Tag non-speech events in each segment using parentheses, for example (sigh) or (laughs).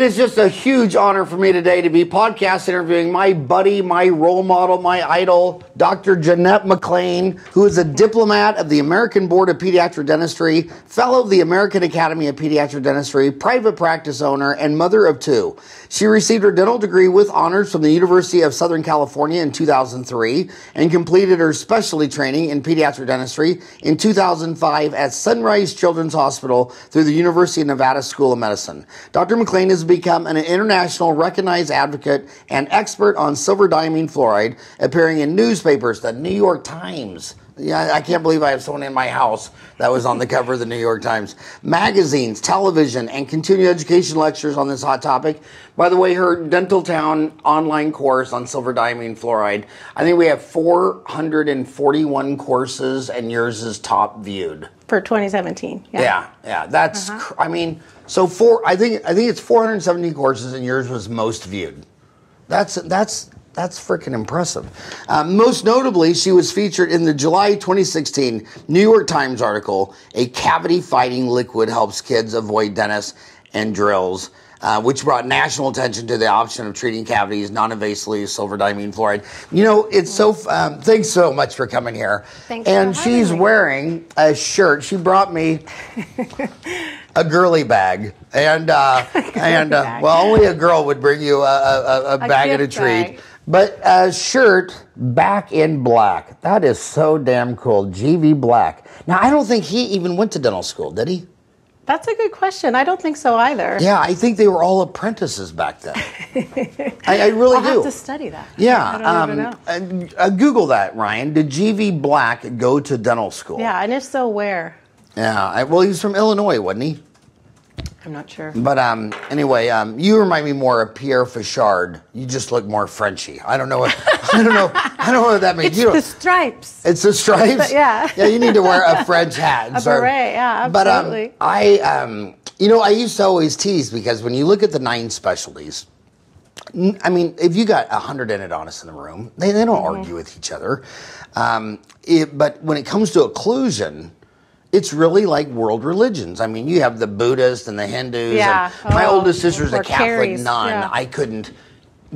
It is just a huge honor for me today to be podcast interviewing my buddy, my role model, my idol, Dr. Jeanette MacLean, who is a diplomat of the American Board of Pediatric Dentistry, fellow of the American Academy of Pediatric Dentistry, private practice owner, and mother of two. She received her dental degree with honors from the University of Southern California in 2003 and completed her specialty training in pediatric dentistry in 2005 at Sunrise Children's Hospital through the University of Nevada School of Medicine. Dr. MacLean has become an international recognized advocate and expert on silver diamine fluoride, appearing in newspapers, the New York Times, yeah, I can't believe I have someone in my house that was on the cover of the New York Times. Magazines, television, and continuing education lectures on this hot topic. By the way, her Dentaltown online course on silver diamine fluoride, I think we have 441 courses, and yours is top viewed. For 2017. Yeah, yeah, yeah that's. Uh-huh. I mean, so four. I think I think it's 470 courses, and yours was most viewed. That's that's that's freaking impressive. Uh, most notably, she was featured in the July 2016 New York Times article, A Cavity Fighting Liquid Helps Kids Avoid Dentists and Drills. Uh, which brought national attention to the option of treating cavities non-invasively with silver diamine fluoride. You know, it's so. Um, thanks so much for coming here. Thanks and she's me. wearing a shirt. She brought me (laughs) a girly bag, and uh, (laughs) and uh, well, only a girl would bring you a, a, a, bag and a treat. Bag. But a shirt back in black. That is so damn cool. GV Black. Now, I don't think he even went to dental school, did he? That's a good question. I don't think so either. Yeah, I think they were all apprentices back then. I, I, really (laughs) I'll do. have to study that. Yeah, um, uh, Google that, Ryan. Did GV Black go to dental school? Yeah, and if so, where? Yeah, I, well, he was from Illinois, wasn't he? I'm not sure. But um, anyway, um, you remind me more of Pierre Fauchard. You just look more Frenchy. I don't know what (laughs) I don't know. I don't know what that means. It's you the stripes. It's the stripes. But (laughs) yeah. Yeah, you need to wear a French hat. a so, beret. Yeah, absolutely. But um, I um, you know, I used to always tease because when you look at the nine specialties. I mean, if you got a hundred endodontists in the room, they, they don't mm-hmm. argue with each other. Um, it, but when it comes to occlusion, it's really like world religions. I mean, you have the Buddhists and the Hindus. Yeah. And my oh, oldest sister's a Catholic carries. nun. Yeah. I couldn't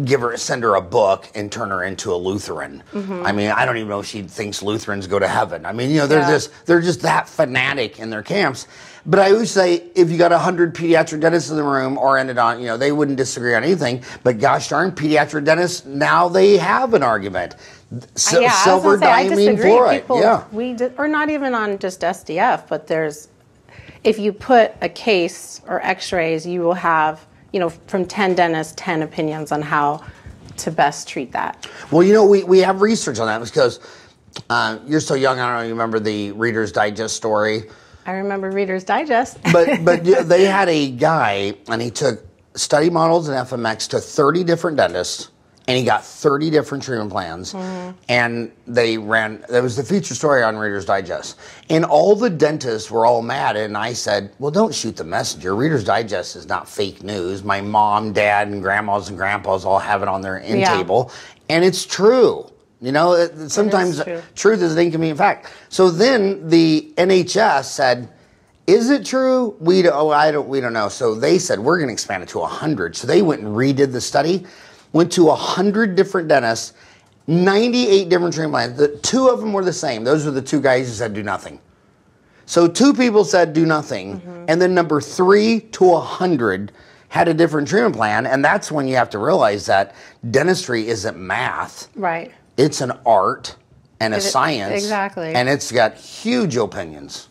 give her send her a book and turn her into a Lutheran. Mm-hmm. I mean, I don't even know if she thinks Lutherans go to heaven. I mean, you know, they're yeah. just they're just that fanatic in their camps. But I always say, if you got hundred pediatric dentists in the room or endodont, you know, they wouldn't disagree on anything. But gosh darn, pediatric dentists now they have an argument. S- yeah, silver say, diamine fluoride. People, yeah, we did, or not even on just SDF, but there's if you put a case or X-rays, you will have you know from ten dentists, ten opinions on how to best treat that. Well, you know, we we have research on that because uh, you're so young. I don't know. You remember the Reader's Digest story? I remember Reader's Digest. but but (laughs) they had a guy, and he took study models and FMX to 30 different dentists and he got 30 different treatment plans mm-hmm. and they ran that was the feature story on reader's digest and all the dentists were all mad and i said well don't shoot the messenger reader's digest is not fake news my mom dad and grandmas and grandpas all have it on their end yeah. table and it's true you know sometimes truth is an inconvenient fact so then the nhs said is it true? We don't, oh, I don't, we don't know. So they said, we're going to expand it to 100. So they went and redid the study went to 100 different dentists, 98 different treatment plans. The, two of them were the same. Those were the two guys who said do nothing. So two people said do nothing, mm-hmm. and then number three to 100 had a different treatment plan. And that's when you have to realize that dentistry isn't math. Right. It's an art and a it, science. Exactly. And it's got huge opinions.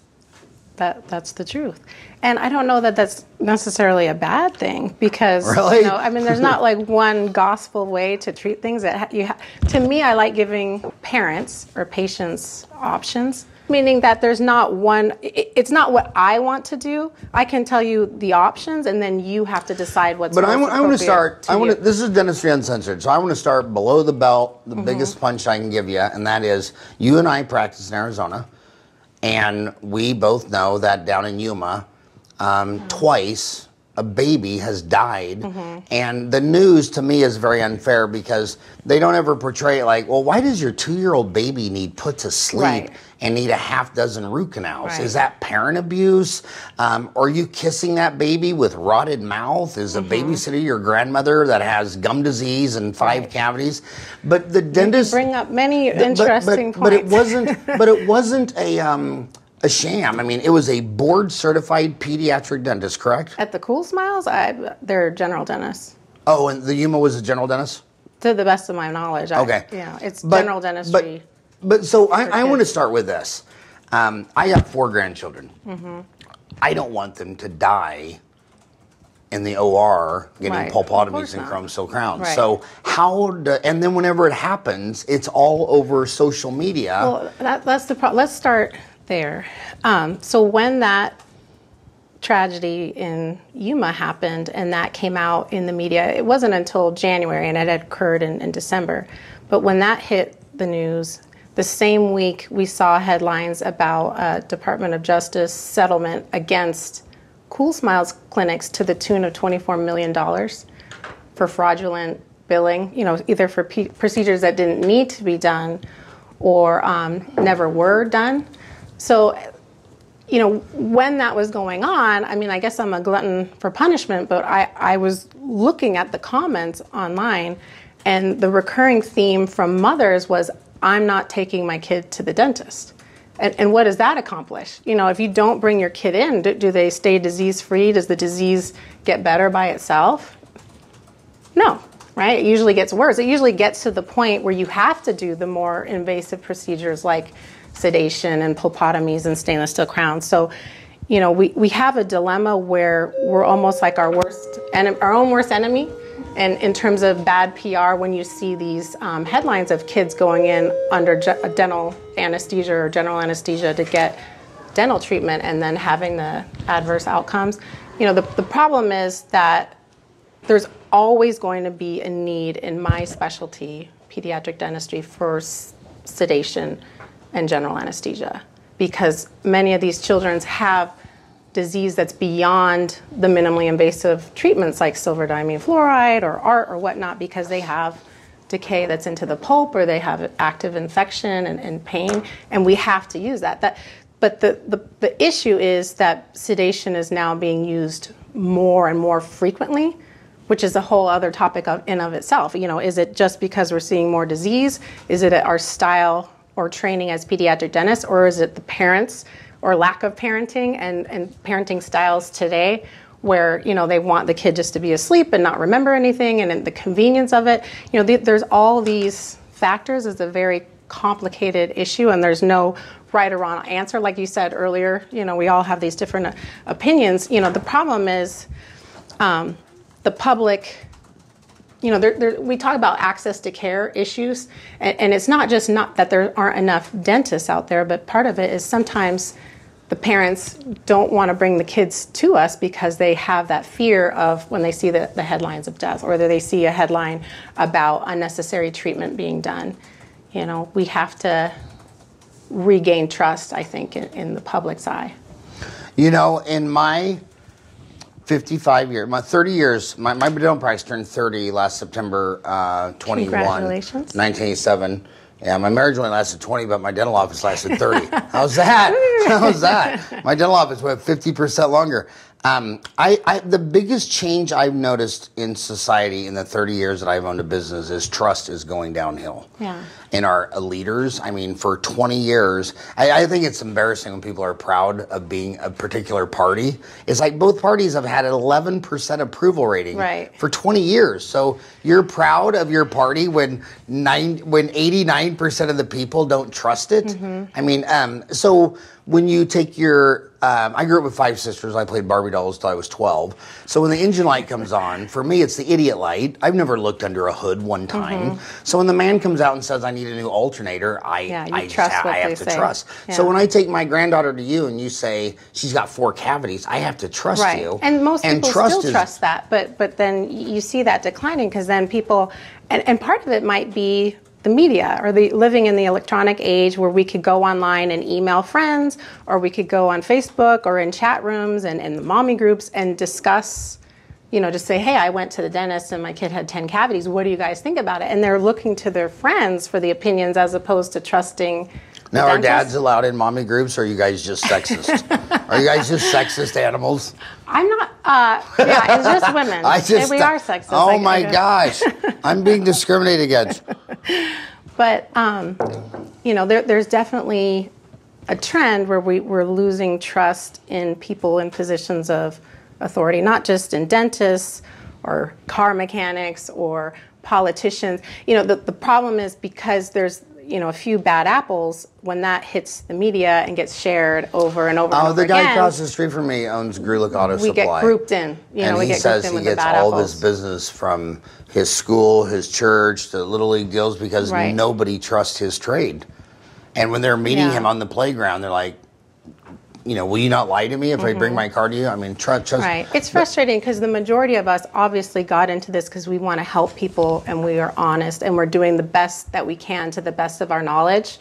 That, that's the truth. And I don't know that that's necessarily a bad thing because really? you know, I mean, there's not (laughs) like one gospel way to treat things. That you ha- to me, I like giving parents or patients options, meaning that there's not one. It's not what I want to do. I can tell you the options, and then you have to decide what's. But I, I want to start. I want to. This is dentistry uncensored, so I want to start below the belt. The mm-hmm. biggest punch I can give you, and that is you and I practice in Arizona, and we both know that down in Yuma um, twice a baby has died. And the news to me is very unfair because they don't ever portray it like, well, why does your two year old baby need put to sleep Right. and need a half dozen root canals? Right. Is that parent abuse? Um, are you kissing that baby with rotted mouth? Is a babysitter your grandmother that has gum disease and five Right. cavities? But the dentist Bring up many but- but- interesting but, But it wasn't. but it (laughs) wasn't a um, a sham. I mean, it was a board certified pediatric dentist, correct? At the Cool Smiles, I, they're general dentists. Oh, and the Yuma was a general dentist. To the best of my knowledge, I, Okay. you know, it's But- general dentistry. But, but so I, I want to start with this. Um, I have four grandchildren. Mm-hmm. I don't want them to die in the OR getting Right. Pulpotomies and chrome steel crowns. Right. So how? Do, and then whenever it happens, it's all over social media. Well, that, that's the problem. Let's start there. Um, so when that tragedy in Yuma happened and that came out in the media, it wasn't until January and it had occurred in, in December. But when that hit the news, the same week we saw headlines about a Department of Justice settlement against Cool Smiles clinics to the tune of $24 million for fraudulent billing, you know, either for p- procedures that didn't need to be done or um, never were done. So, you know, when that was going on, I mean, I guess I'm a glutton for punishment, but I, I was looking at the comments online, and the recurring theme from mothers was, I'm not taking my kid to the dentist. And, and what does that accomplish? You know, if you don't bring your kid in, do, do they stay disease free? Does the disease get better by itself? No, right? It usually gets worse. It usually gets to the point where you have to do the more invasive procedures like sedation and pulpotomies and stainless steel crowns. So, you know, we, we have a dilemma where we're almost like our worst and our own worst enemy. And in terms of bad PR, when you see these um, headlines of kids going in under ge- dental anesthesia or general anesthesia to get dental treatment and then having the adverse outcomes, you know, the, the problem is that there's always going to be a need in my specialty, pediatric dentistry, for s- sedation and general anesthesia because many of these children have disease that's beyond the minimally invasive treatments like silver diamine fluoride or art or whatnot because they have decay that's into the pulp or they have active infection and, and pain and we have to use that. That but the, the, the issue is that sedation is now being used more and more frequently which is a whole other topic of, in of itself. You know is it just because we're seeing more disease? Is it our style or training as pediatric dentists or is it the parents or lack of parenting and, and parenting styles today where you know they want the kid just to be asleep and not remember anything and the convenience of it? You know th- there's all these factors it's a very complicated issue and there's no right or wrong answer. Like you said earlier you know we all have these different uh, opinions. You know the problem is um, the public you know, there, there, we talk about access to care issues, and, and it's not just not that there aren't enough dentists out there, but part of it is sometimes the parents don't want to bring the kids to us because they have that fear of when they see the, the headlines of death or they see a headline about unnecessary treatment being done. You know, we have to regain trust, I think, in, in the public's eye. You know, in my 55 years, my 30 years, my, my dental practice turned 30 last September uh, 21. Congratulations. 1987. Yeah, my marriage only lasted 20, but my dental office lasted 30. How's that? (laughs) How's that? My dental office went 50% longer. Um, I, I, the biggest change I've noticed in society in the 30 years that I've owned a business is trust is going downhill. Yeah. In our leaders, I mean, for 20 years, I, I think it's embarrassing when people are proud of being a particular party. It's like both parties have had an 11% approval rating Right. for 20 years. So you're proud of your party when nine, when 89% of the people don't trust it. Mm-hmm. I mean, um, so when you take your, um, I grew up with five sisters. I played Barbie dolls till I was 12. So when the engine light comes on, for me, it's the idiot light. I've never looked under a hood one time. So when the man comes out and says, I need a new alternator, I, Mm-hmm. Yeah, I trust ha- I have to say. trust. So when I take my granddaughter to you and you say she's got four cavities, I have to trust right. you. And most people still is- trust that, but but then you see that declining because then people, and, and part of it might be the media or the living in the electronic age where we could go online and email friends or we could go on Facebook or in chat rooms and in the mommy groups and discuss you know, just say, hey, I went to the dentist and my kid had 10 cavities. What do you guys think about it? And they're looking to their friends for the opinions as opposed to trusting. Now, are dads allowed in mommy groups, or are you guys just sexist? are you guys just sexist animals? I'm not, uh, yeah, it's just women. (laughs) I just we are sexist. Oh I- my gosh, I'm being (laughs) discriminated against. But um, you know, there, there's definitely a trend where we, we're losing trust in people in positions of authority, not just in dentists or car mechanics or politicians. You know, the, the problem is because there's you know a few bad apples when that hits the media and gets shared over and over and Oh, over the guy again, across the street from me owns Grulick Auto we Supply. get grouped in. You know, and we he get says he with the gets all apples. of his business from his school, his church, the little league deals because Right. nobody trusts his trade. And when they're meeting Yeah. him on the playground, they're like, you know, will you not lie to me if I bring my car to you? I mean, trust. trust Mm-hmm. Right. It's frustrating because the majority of us obviously got into this because we want to help people and we are honest and we're doing the best that we can to the best of our knowledge.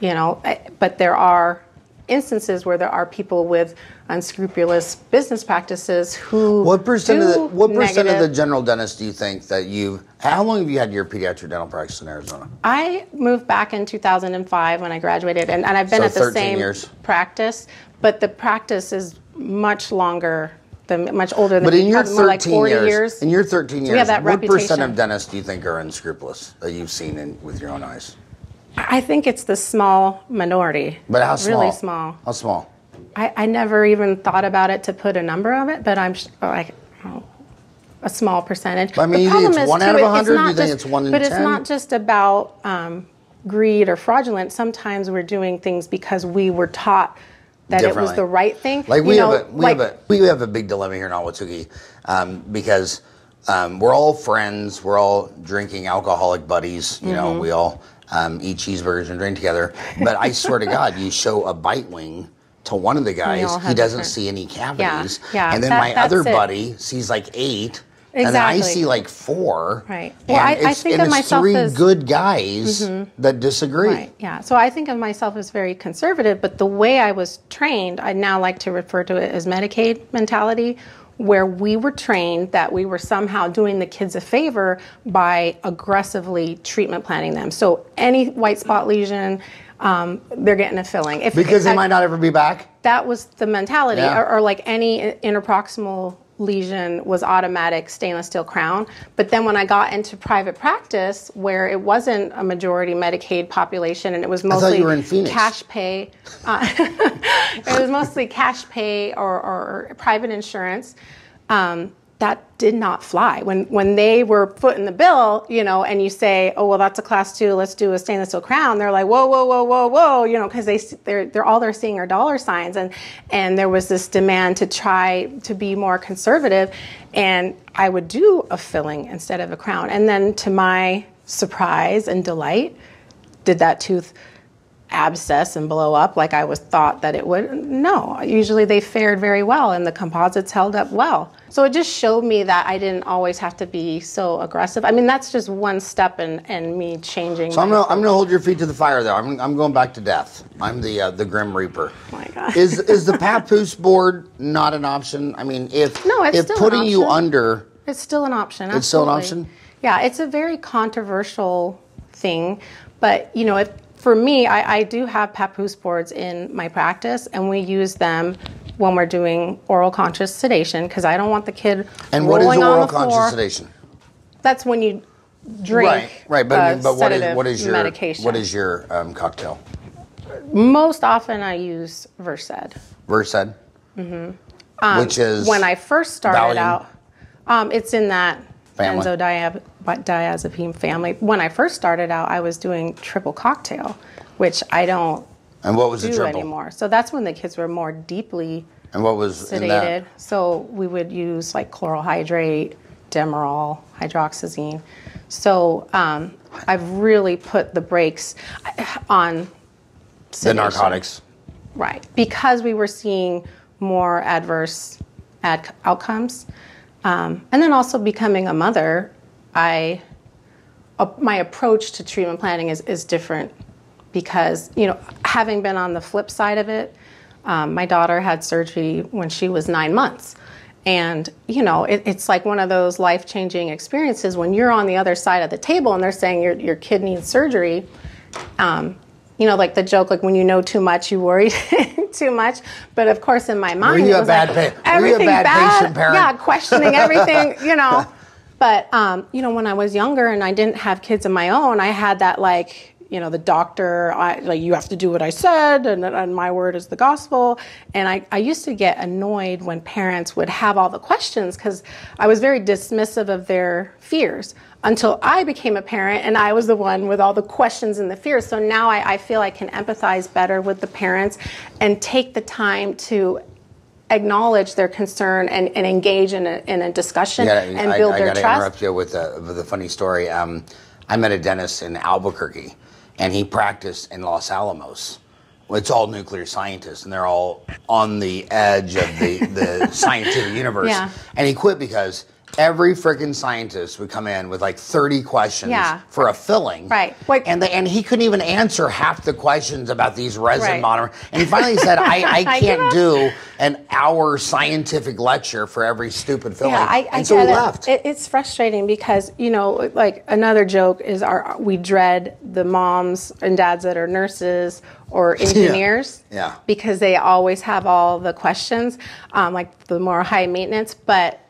You know, eh, but there are instances where there are people with unscrupulous business practices who What percent of the what percent of the general dentists do you think that you? How long have you had your pediatric dental practice in Arizona? I moved back in 2005 when I graduated, and, and I've been So at the same years. practice, but the practice is much longer, than, much older than But in your probably more like 13 years, years. in your 13 years, what percent of dentists do you think are unscrupulous that you've seen in, with your own eyes? I think it's the small minority. But how small? Really small. How small? I, I never even thought about it to put a number of it, but I'm like oh, a small percentage. I mean, The you think problem it's is, one too, out of it- 100? not You think just- it's one in But 10? it's not just about um, greed or fraudulent. Sometimes we're doing things because we were taught that it was the right thing. Like You we know, have a we like- have a we have a big dilemma here in Ahwatukee um, because um, we're all friends, we're all drinking alcoholic buddies. You Mm-hmm. know, we all um, eat cheeseburgers and drink together. But I swear to God, you show a bite wing to one of the guys, he doesn't different- see any cavities, yeah, and then that- my other it. buddy sees like eight. And then I see like four. Right. And Well, I- I it's, think and of myself three as- Mm-hmm. good guys that disagree. Right. Yeah. So I think of myself as very conservative, but the way I was trained, I now like to refer to it as Medicaid mentality, where we were trained that we were somehow doing the kids a favor by aggressively treatment planning them. So any white spot lesion, um, they're getting a filling. If, Because they I- might not ever be back. that was the mentality Yeah. or, or like any interproximal lesion was automatic stainless steel crown but then when i got into private practice where it wasn't a majority medicaid population and it was mostly you were in cash pay uh, (laughs) it was mostly cash pay or, or private insurance um, that did not fly when when they were footing the bill you know and you say oh well that's a class two let's do a stainless steel crown they're like whoa whoa whoa whoa whoa you know because they they're, they're all they're seeing are dollar signs and and there was this demand to try to be more conservative and i would do a filling instead of a crown and then to my surprise and delight did that tooth abscess and blow up like I was thought that it would. No, usually they fared very well and the composites held up well. So it just showed me that I didn't always have to be so aggressive. I mean, that's just one step in, in me changing. So I'm gonna I'm gonna hold your feet to the fire there. I'm, I'm going back to death. I'm the uh, the grim reaper. Oh my God. Is is the (laughs) papoose board not an option? I mean, if No, if putting you under, It's still an option. It's still an option? Yeah, it's a very controversial thing, but you know, if for me, I, I do have papoose boards in my practice, and we use them when we're doing oral conscious sedation because I don't want the kid and what is rolling on oral the conscious floor. sedation? That's when you drink. Right, right. But, mean, but what is what is your medication? what is your um, cocktail? Most often, I use Versed. Versed, mm-hmm. which is when I first started Valium. out, um, it's in that Family. benzodiazepine family. When I first started out, I was doing triple cocktail, which I don't and what was the do anymore. So that's when the kids were more deeply And what was in sedated. that? So we would use like chloral hydrate, Demerol, hydroxyzine. So um, I've really put the brakes on The sedation. narcotics. Right, because we were seeing more adverse ad- outcomes, um, and then also becoming a mother, I uh, my approach to treatment planning is is different because you know having been on the flip side of it, um, my daughter had surgery when she was nine months, And, you know, it, it's like one of those life changing experiences when you're on the other side of the table and they're saying your, your kid needs surgery. Um, you know, like the joke, like when you know too much, you worry (laughs) too much. But of course, in my mind, you it a bad like, pa- were you everything bad bad. patient parent? Yeah, questioning everything, (laughs) you know. But um, you know, when I was younger and I didn't have kids of my own, I had that like, you know, the doctor, I, like you have to do what I said, and, and my word is the gospel. And I, I used to get annoyed when parents would have all the questions because I was very dismissive of their fears until I became a parent and I was the one with all the questions and the fears. So now I, I feel I can empathize better with the parents and take the time to acknowledge their concern and, and engage in a, in a discussion gotta- and I, build I their gotta interrupt you with a, with a funny story. Um, I met a dentist in Albuquerque, and he practiced in Los Alamos. It's all nuclear scientists, and they're all on the edge of the, the (laughs) scientific universe. Yeah. And he quit because every freaking scientist would come in with like 30 questions Yeah. for a filling. Right. Like- and, they, and he couldn't even answer half the questions about these resin Right. monomers. And he finally said, I, I (laughs) I can't get do an hour scientific lecture for every stupid filling. Yeah, I, I and so it. left. It- It's frustrating because you know, like another joke is our we dread the moms and dads that are nurses or (laughs) engineers. Yeah. Because they always have all the questions, um, like the more high maintenance. But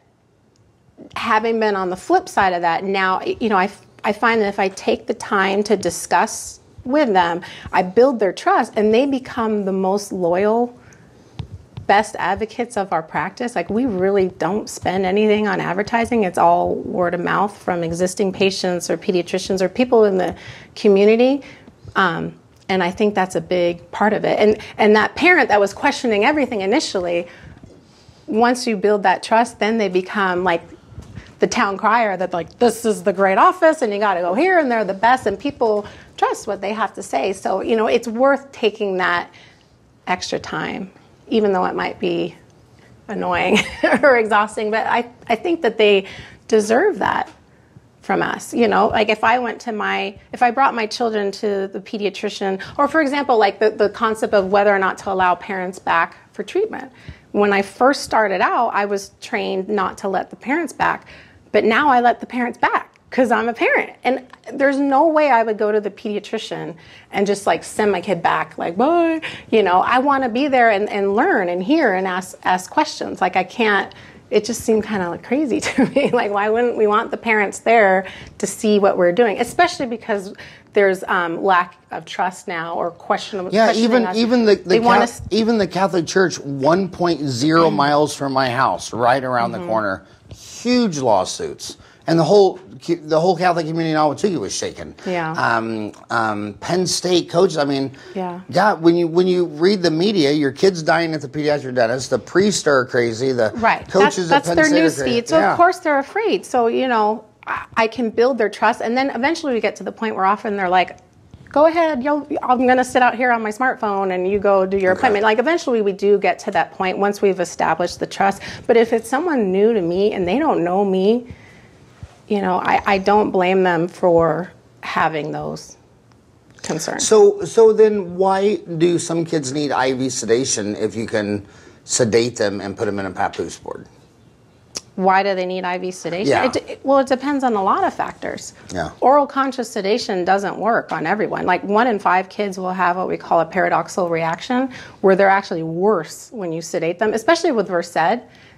having been on the flip side of that, now you know I I find that if I take the time to discuss with them, I build their trust, and they become the most loyal best advocates of our practice. Like we really don't spend anything on advertising. It's all word of mouth from existing patients or pediatricians or people in the community. Um, and I think that's a big part of it. And and that parent that was questioning everything initially, once you build that trust, then they become like the town crier that like this is the great office and you got to go here and they're the best and people trust what they have to say. So you know it's worth taking that extra time, even though it might be annoying (laughs) or exhausting. But I, I think that they deserve that from us. You know, like if I went to my, if I brought my children to the pediatrician, or for example, like the, the concept of whether or not to allow parents back for treatment. When I first started out, I was trained not to let the parents back, but now I let the parents back because I'm a parent. And there's no way I would go to the pediatrician and just like send my kid back, like, bye. You know, I want to be there and, and learn and hear and ask, ask questions. Like, I can't, it just seemed kind of like crazy (laughs) to me. like, why wouldn't we want the parents there to see what we're doing? Especially because there's um, lack of trust now or questionable. Yeah, even us. even the, the us. even the Catholic Church, 1.0 miles from my house, right around Mm-hmm. the corner, huge lawsuits, and the whole the whole Catholic community in Ahwatukee was shaken. Yeah. Um, um, Penn State coaches. I mean, Yeah. God, when you when you read the media, your kid's dying at the pediatric dentist. The priests are crazy. The Right. coaches that's at Penn their State are news feed. So Yeah. of course they're afraid. So you know, I, can build their trust, and then eventually we get to the point where often they're like, "Go ahead, I'm going to sit out here on my smartphone, and you go do your appointment." Like eventually we do get to that point once we've established the trust. But if it's someone new to me and they don't know me, you know, I, I don't blame them for having those concerns. So so then why do some kids need IV sedation if you can sedate them and put them in a papoose board? Why do they need IV sedation? Yeah. It, it- well, it depends on a lot of factors. Yeah. Oral conscious sedation doesn't work on everyone. Like one in five kids will have what we call a paradoxical reaction, where they're actually worse when you sedate them, especially with Versed.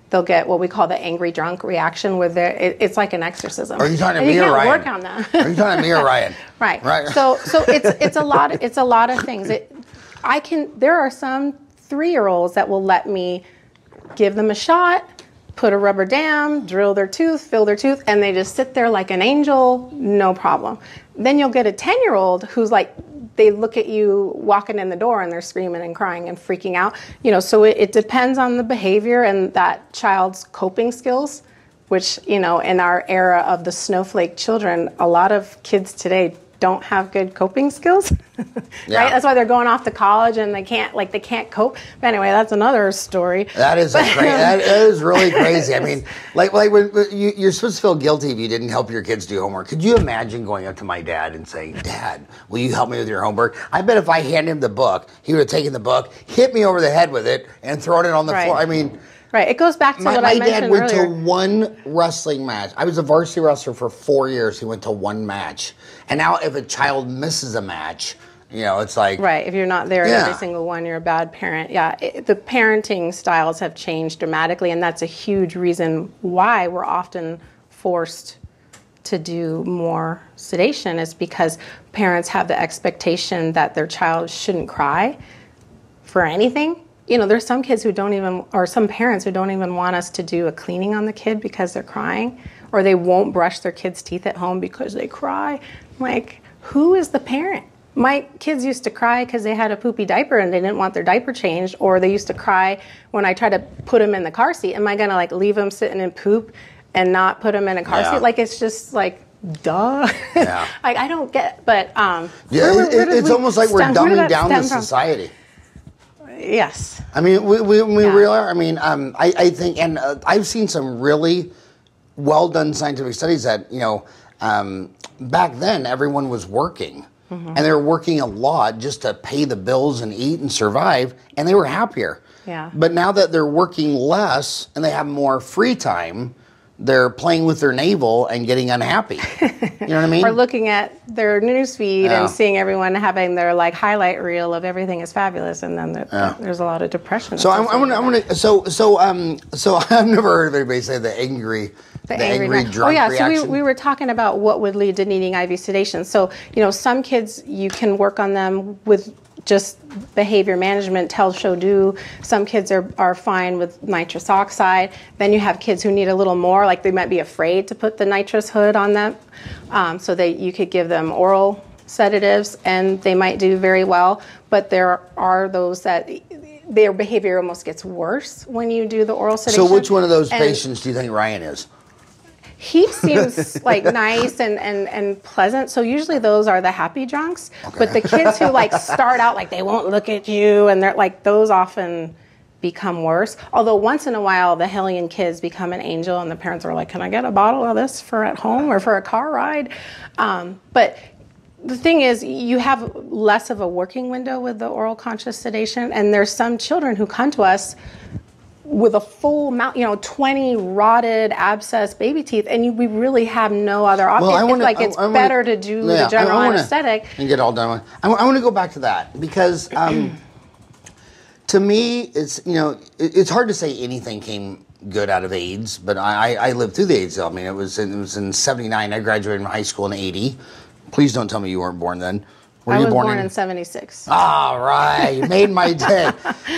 They'll get what we call the angry drunk reaction, where they're, it, it's like an exorcism. Are you talking to me you or Ryan? work on that. Are you talking to me or Ryan? (laughs) Right. Right. So so it's it's a lot it's a lot of things. It I can there are some 3-year-olds that will let me give them a shot, put a rubber dam, drill their tooth, fill their tooth and they just sit there like an angel, no problem. Then you'll get a 10-year-old who's like they look at you walking in the door and they're screaming and crying and freaking out. You know, so it, it depends on the behavior and that child's coping skills which you know in our era of the snowflake children a lot of kids today don't have good coping skills (laughs) Yeah. right that's why they're going off to college and they can't like they can't cope but anyway that's another story That is a cra- um, that is really (laughs) crazy. I mean, like like when when you, you're supposed to feel guilty if you didn't help your kids do homework. Could you imagine going up to my dad and saying, "Dad, will you help me with your homework?" I bet if I handed him the book, he would have taken the book, hit me over the head with it, and thrown it on the Right. floor. I mean, Right. It goes back to My, what my I dad went earlier. to one wrestling match. I was a varsity wrestler for four years. He went to one match. And now, if a child misses a match, you know, it's like, Right. If you're not there Yeah. every single one, you're a bad parent. Yeah. It, the parenting styles have changed dramatically, and that's a huge reason why we're often forced to do more sedation is because parents have the expectation that their child shouldn't cry for anything. You know, there's some kids who don't even, or some parents who don't even want us to do a cleaning on the kid because they're crying, or they won't brush their kids' teeth at home because they cry. I'm like, who is the parent? My kids used to cry because they had a poopy diaper and they didn't want their diaper changed, or they used to cry when I tried to put them in the car seat. Am I gonna like leave them sitting in poop and not put them in a car Yeah. seat? Like it's just like, duh. Yeah. (laughs) like I don't get, but um, yeah, where- it- where did it's we almost like we're dumbing down the from? society. Yes. I mean, we, we, we Yeah. really are. I mean, um, I, I think, and uh, I've seen some really well done scientific studies that, you know, um, back then everyone was working. Mm-hmm. And they were working a lot just to pay the bills and eat and survive, and they were happier. Yeah. But now that they're working less and they have more free time, they're playing with their navel and getting unhappy. you know what I mean? (laughs) or looking at their news feed Yeah. and seeing everyone having their like highlight reel of everything is fabulous, and then there, there's a lot of depression. So I'm, I'm gonna, I'm gonna, so, so, um, so (laughs) I've never heard of anybody say the angry, the, angry, man. drunk oh yeah, reaction. so we, we were talking about what would lead to needing IV sedation. So you know, some kids you can work on them with just behavior management, tell, show, do. Some kids are, are fine with nitrous oxide. Then you have kids who need a little more, like they might be afraid to put the nitrous hood on them. Um, so that you could give them oral sedatives and they might do very well. But there are those that their behavior almost gets worse when you do the oral sedation. so which one of those And- patients do you think Ryan is? He seems like (laughs) nice and, and, and pleasant. So usually those are the happy drunks. But the kids who like start out like they won't look at you and they're like those often become worse. Although once in a while the Hellion kids become an angel and the parents are like, Can I get a bottle of this for at home or for a car ride? Um, but the thing is, you have less of a working window with the oral conscious sedation, and there's some children who come to us with a full mouth, you know, 20 rotted abscess baby teeth, and you, we really have no other option. Well, I it's wanna- like I- it's I wanna- better to do yeah, the general I- I wanna- anesthetic. and get all done with. I, want to go back to that because um, (clears throat) to me, it's you know, it, it's hard to say anything came good out of AIDS, but I, I, I lived through the AIDS. I mean, it was in, it was in '79. I graduated from high school in '80. Please don't tell me you weren't born then. Were I you was born, in? in 76. All right, you made my (laughs) day.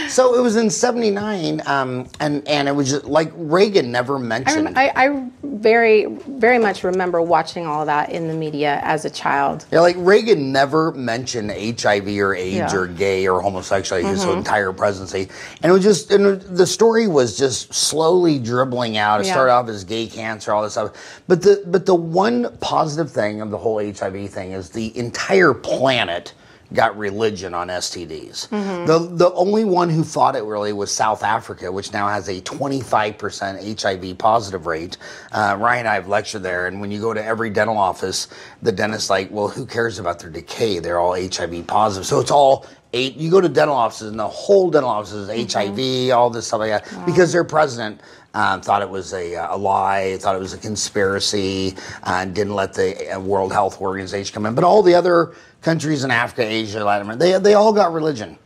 so it was in '79, um, and and it was just, like Reagan never I, mentioned. rem- I, I very, very much remember watching all that in the media as a child. Yeah, like Reagan never mentioned HIV or AIDS Yeah. Mm-hmm. or gay or homosexuality his entire presidency, and it was just and the story was just slowly dribbling out. It Yeah. started off as gay cancer, all this stuff, but the but the one positive thing of the whole HIV thing is the entire planet got religion on STDs. Mm-hmm. The the only one who fought it really was South Africa, which now has a 25% HIV positive rate. Uh, Ryan and I have lectured there, and when you go to every dental office, the dentist's like, well, who cares about their decay? They're all HIV positive. So it's all eight. You go to dental offices, and the whole dental office is HIV, all this stuff like that, because their president. Um, thought it was a, a lie, thought it was a conspiracy, uh, and didn't let the uh, World Health Organization come in. But all the other countries in Africa, Asia, Latin America, they, they all got religion.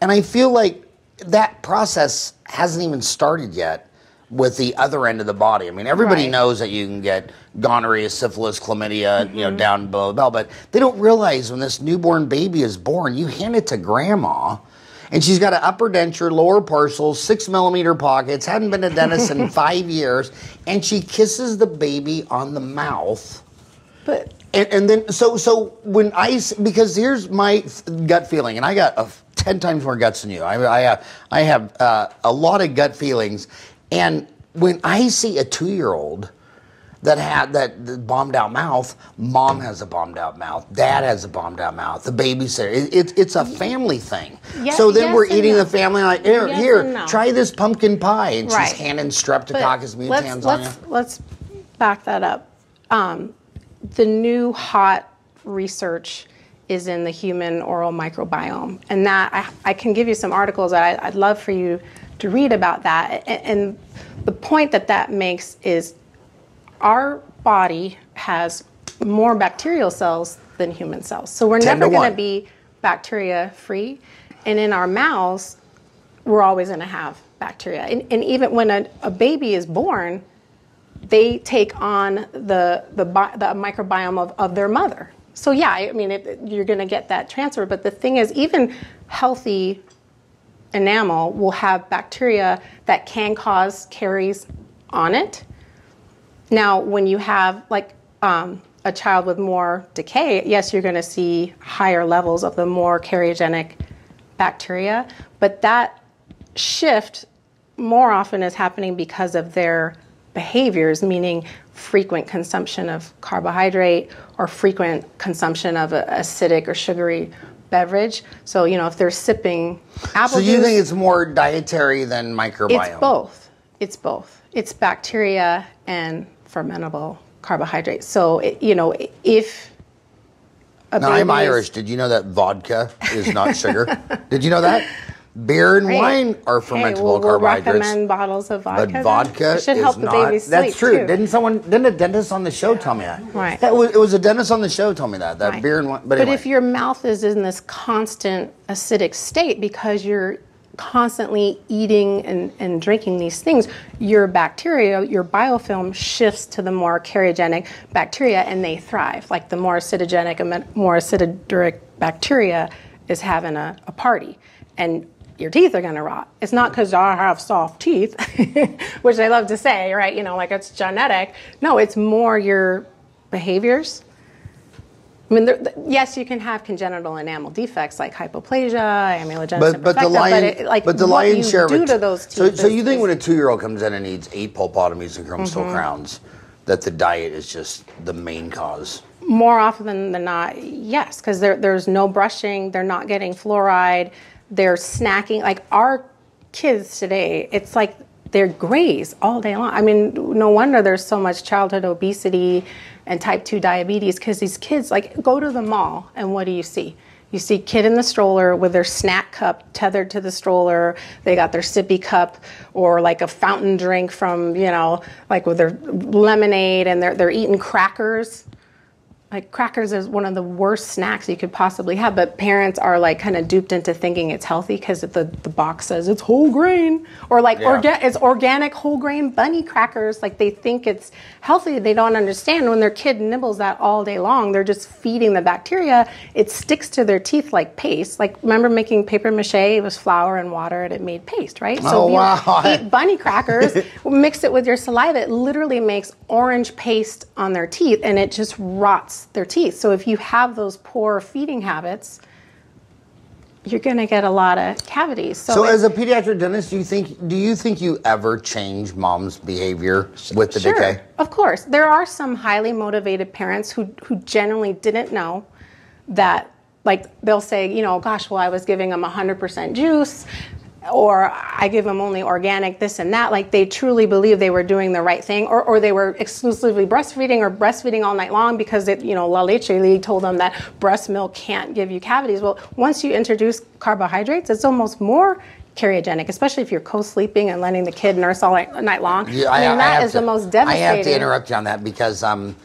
And I feel like that process hasn't even started yet with the other end of the body. I mean, everybody Right. knows that you can get gonorrhea, syphilis, chlamydia, you know, mm-hmm. down below the belt, but they don't realize when this newborn baby is born, you hand it to grandma. And she's got an upper denture, lower parcel, six millimeter pockets, hadn't been to dentist in (laughs) five years, and she kisses the baby on the mouth. But And, and then, so so when I because here's my gut feeling, and I got a ten times more guts than you. I, I have I have uh, a lot of gut feelings, and when I see a two year old that had that, bombed out mouth, mom has a bombed out mouth, dad has a bombed out mouth, the babysitter. It, it, it's a family thing. Ye- so then yes we're eating no. the family like here Yes here no. try this pumpkin pie, and Right. she's handing streptococcus let's, mutans on you. let's, let's back that up. Um, the new hot research is in the human oral microbiome, and that I, I can give you some articles that I, I'd love for you to read about that. And, and the point that that makes is our body has more bacterial cells than human cells. So we're never going to be bacteria free. And in our mouths, we're always going to have bacteria. And, and even when a, a baby is born, they take on the the, the microbiome of, of their mother. So yeah, I mean, it, you're going to get that transfer. But the thing is, even healthy enamel will have bacteria that can cause caries on it. Now, when you have like um, a child with more decay, yes, you're going to see higher levels of the more cariogenic bacteria, but that shift more often is happening because of their behaviors, meaning frequent consumption of carbohydrate or frequent consumption of a acidic or sugary beverage. So, you know, if they're sipping apple So you juice, think it's more dietary than microbiome? it's both. It's both. It's bacteria and fermentable carbohydrates. So, you know, if a Now, I'm Irish. Did you know that vodka is not sugar? (laughs) Did you know that? Beer and Great. wine are Hey, fermentable we'll, we'll carbohydrates. recommend bottles of vodka. But vodka It should is help the not. baby sleep that's true. too. Didn't someone? Didn't a dentist on the show tell me that? Right. That was, it was a dentist on the show told me that. That Right. beer and wine. But, But if your mouth is in this constant acidic state because you're constantly eating and, and drinking these things, your bacteria, your biofilm shifts to the more cariogenic bacteria and they thrive. Like the more acidogenic and more acidic bacteria is having a, a party. And your teeth are going to rot. It's not because I have soft teeth, (laughs) which I love to say, right? You know, like it's genetic. No, it's more your behaviors. I mean, there, th- yes, you can have congenital enamel defects like hypoplasia, amelogenesis but, but the lion, but, it, like but the lion's you share do to those teeth. So, so you think is- when a two-year-old comes in and needs eight pulpotomies and chrome Mm-hmm. crowns, that the diet is just the main cause? more often than not, yes, because there's no brushing, they're not getting fluoride, they're snacking. Like our kids today, it's like they're graze all day long. I mean, no wonder there's so much childhood obesity and type 2 diabetes because these kids, like, go to the mall and what do you see? You see kid in the stroller with their snack cup tethered to the stroller. They got their sippy cup or like a fountain drink from, you know, like with their lemonade and they're, they're eating crackers like crackers is one of the worst snacks you could possibly have but parents are like kind of duped into thinking it's healthy because the, the box says it's whole grain. Or like Yeah. orga- it's organic whole grain bunny crackers. Like they think it's healthy. They don't understand. When their kid nibbles that all day long they're just feeding the bacteria. It sticks to their teeth like paste. Like remember making paper mache? It was flour and water and it made paste right? Oh, if you wow. (laughs) eat bunny crackers, mix it with your saliva, it literally makes orange paste on their teeth and it just rots their teeth. So if you have those poor feeding habits, you're going to get a lot of cavities. So, So, it- as a pediatric dentist, do you think do you think you ever change mom's behavior with the sure, decay? of course, there are some highly motivated parents who who generally didn't know that like they'll say, you know, gosh, well I was giving them 100% juice or I give them only organic this and that like they truly believe they were doing the right thing or, or they were exclusively breastfeeding or breastfeeding all night long because it, you know La Leche League told them that breast milk can't give you cavities well once you introduce carbohydrates it's almost more cariogenic especially if you're co-sleeping and letting the kid nurse all night, night long Yeah, I mean that have is the to- most I have to interrupt you on that because, um,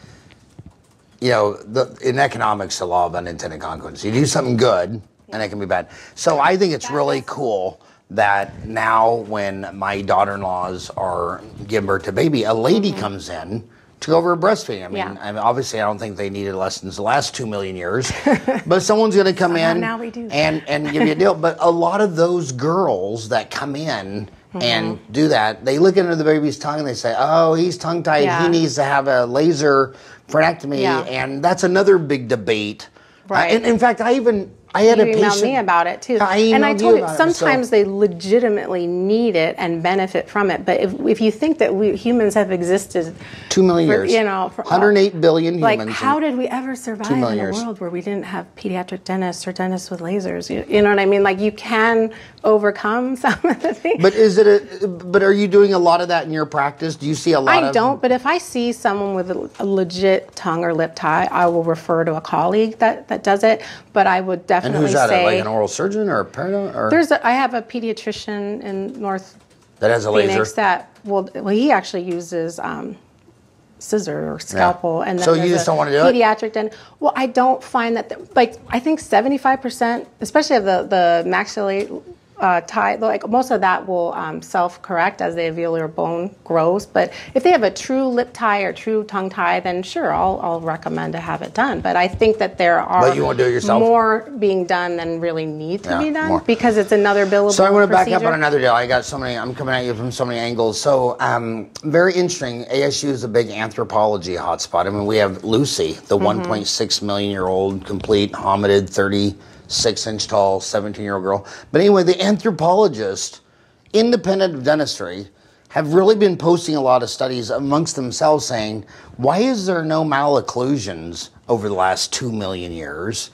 you know, the, in economics, the law of unintended consequences. You do something good, and it can be bad. So I think it's really cool that now, when my daughter-in-laws are giving birth to baby, a lady comes in to go over breastfeeding. I mean, Mm-hmm. Yeah. I mean, obviously, I don't think they needed lessons the last two million years, (laughs) but someone's going to come in now we do. and and give you a deal. But a lot of those girls that come in and Mm-hmm. do that, they look into the baby's tongue and they say, "Oh, he's tongue tied. He needs to have a laser frenectomy." Yeah. And that's another big debate. Right. Uh, and in fact, I even I had you a emailed patient me about it too. I and I told you you, about it, so- sometimes they legitimately need it and benefit from it. But if, if you think that we humans have existed two million for, years, you know, for, 108 billion like humans. how did we ever survive in a years. world where we didn't have pediatric dentists or dentists with lasers? You, you know what I mean? Like you can overcome (laughs) some of the things. but is it a? But are you doing a lot of that in your practice? Do you see a lot I of? don't, but if I see someone with a, a legit tongue or lip tie, I will refer to a colleague that, that does it. But I would And definitely who's that? say like an oral surgeon or a perio? Or There's a, I have a pediatrician in North That has a laser. That well, well, he actually uses um, scissor or scalpel, and then So you just don't wanna do it? pediatric. Well, I don't find that the, like I think seventy five percent, especially of the the maxillary uh, tie, like most of that will um, self correct as the alveolar bone grows. But if they have a true lip tie or true tongue tie, then sure, I'll, I'll recommend to have it done. But I think that there are you do it more being done than really need to Yeah, be done more. because it's another billable. So I want to back up on another deal. I got so many. I'm coming at you from so many angles. So um, very interesting. ASU is a big anthropology hotspot. I mean, we have Lucy, the Mm-hmm. 1.6 million year old complete hominid, 36 inch tall, 17 year old girl. But anyway, the anthropologists, independent of dentistry, have really been posting a lot of studies amongst themselves saying, why is there no malocclusions over the last two million years?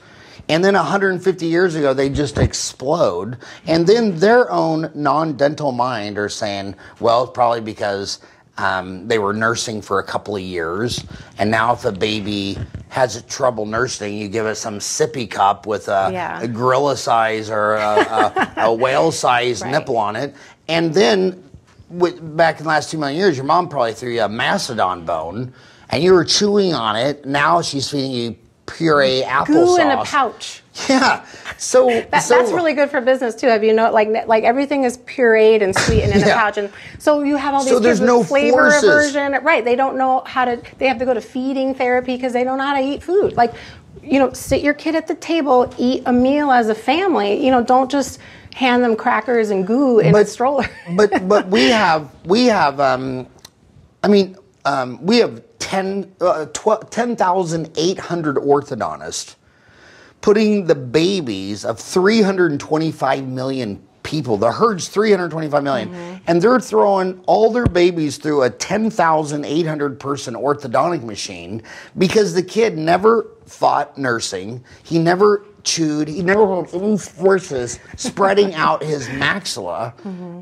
And then 150 years ago, they just explode. And then their own non dental mind are saying, well, probably because um, they were nursing for a couple of years. And now, if a baby has trouble nursing, you give it some sippy cup with a, Yeah. a gorilla size or a, a, a (laughs) whale size Right. nipple on it. And then, with, back in the last two million years, your mom probably threw you a mastodon bone and you were chewing on it. Now she's feeding you puree applesauce. Goo in a pouch. Yeah. So, (laughs) That, so that's really good for business too. Have you know, like like everything is pureed and sweetened in Yeah. a pouch, and so you have all these So kids there's with no flavor forces. aversion. Right? They don't know how to. They have to go to feeding therapy because they don't know how to eat food. Like, you know, sit your kid at the table, eat a meal as a family. You know, don't just hand them crackers and goo in a But- stroller. but but we (laughs) have we have um, I mean um, we have 10, uh, 12 10,800 orthodontists putting the babies of 325 million people. The herd's 325 million, and they're throwing all their babies through a 10,800 person orthodontic machine because the kid never fought nursing. He never chewed. He never had any forces spreading (laughs) out his maxilla,